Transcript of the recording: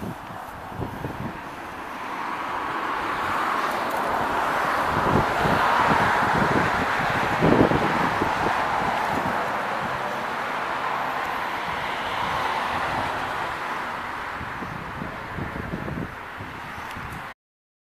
フフフ。